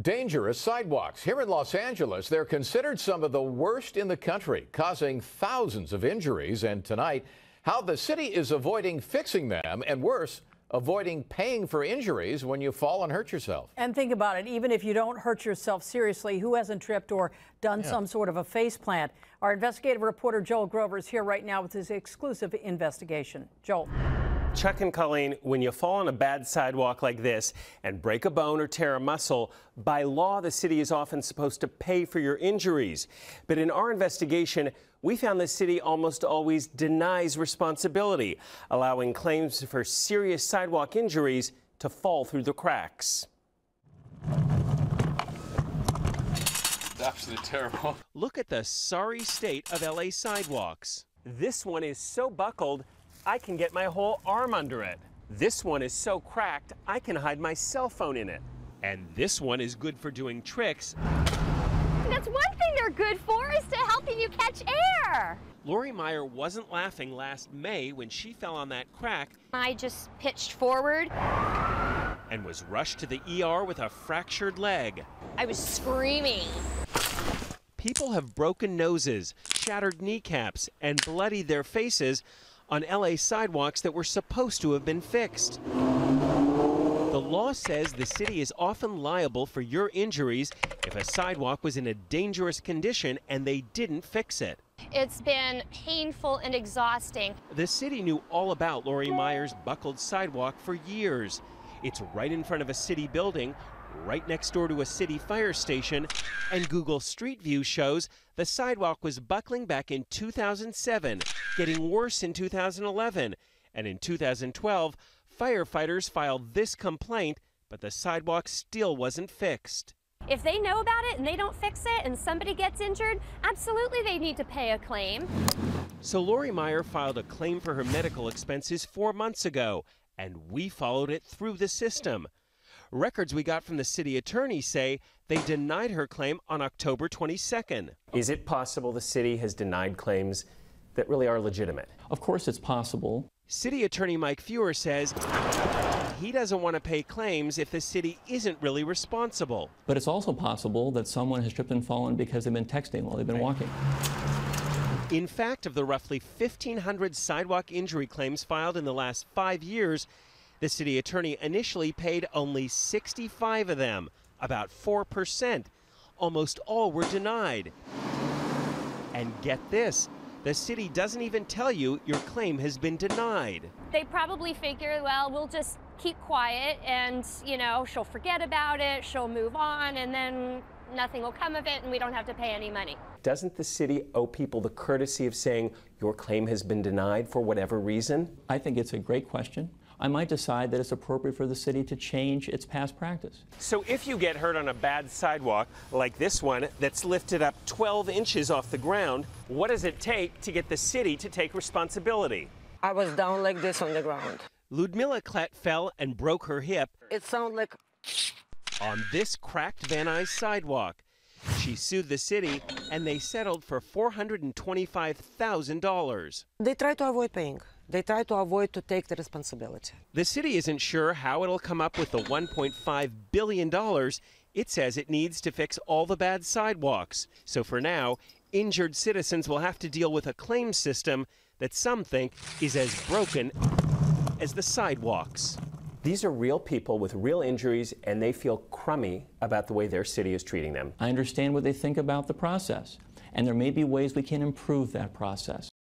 Dangerous sidewalks. Here in Los Angeles, they're considered some of the worst in the country, causing thousands of injuries. And tonight, how the city is avoiding fixing them, and worse, avoiding paying for injuries when you fall and hurt yourself. And think about it, even if you don't hurt yourself seriously, who hasn't tripped or done Yeah. some sort of a face plant? Our investigative reporter Joel Grover is here right now with his exclusive investigation. Joel. Chuck and Colleen, when you fall on a bad sidewalk like this and break a bone or tear a muscle, by law, the city is often supposed to pay for your injuries. But in our investigation, we found the city almost always denies responsibility, allowing claims for serious sidewalk injuries to fall through the cracks. Absolutely terrible. Look at the sorry state of LA sidewalks. This one is so buckled, I can get my whole arm under it. This one is so cracked, I can hide my cell phone in it. And this one is good for doing tricks. That's one thing they're good for is to helping you catch air. Lori Meyer wasn't laughing last May when she fell on that crack I just pitched forward. and was rushed to the ER with a fractured leg. I was screaming. People have broken noses, shattered kneecaps, and bloodied their faces on LA sidewalks that were supposed to have been fixed. The law says the city is often liable for your injuries if a sidewalk was in a dangerous condition and they didn't fix it. It's been painful and exhausting. The city knew all about Lori Meyer's buckled sidewalk for years. It's right in front of a city building, right next door to a city fire station, and Google Street View shows the sidewalk was buckling back in 2007, getting worse in 2011, and in 2012, firefighters filed this complaint, but the sidewalk still wasn't fixed. If they know about it and they don't fix it and somebody gets injured, absolutely they need to pay a claim. So Lori Meyer filed a claim for her medical expenses four months ago, and we followed it through the system. Records we got from the city attorney say they denied her claim on October 22nd. Is it possible the city has denied claims that really are legitimate? Of course, it's possible. City Attorney Mike Feuer says he doesn't want to pay claims if the city isn't really responsible. But it's also possible that someone has tripped and fallen because they've been texting while they've been walking. In fact, of the roughly 1,500 sidewalk injury claims filed in the last five years, the city attorney initially paid only 65 of them, about 4%. Almost all were denied. And get this the city doesn't even tell you your claim has been denied. They probably figure, well, we'll just keep quiet and, you know, she'll forget about it, she'll move on, and then nothing will come of it and we don't have to pay any money. Doesn't the city owe people the courtesy of saying your claim has been denied for whatever reason? I think it's a great question. I might decide that it's appropriate for the city to change its past practice. So if you get hurt on a bad sidewalk, like this one that's lifted up 12 inches off the ground, what does it take to get the city to take responsibility? I was down like this on the ground. Ludmilla Klett fell and broke her hip It sounded like on this cracked Van Nuys sidewalk. She sued the city and they settled for $425,000. they try to avoid paying. They try to avoid to take the responsibility. The city isn't sure how it'll come up with the $1.5 billion it says it needs to fix all the bad sidewalks. So for now, injured citizens will have to deal with a claim system that some think is as broken as the sidewalks. These are real people with real injuries, and they feel crummy about the way their city is treating them. I understand what they think about the process, and there may be ways we can improve that process.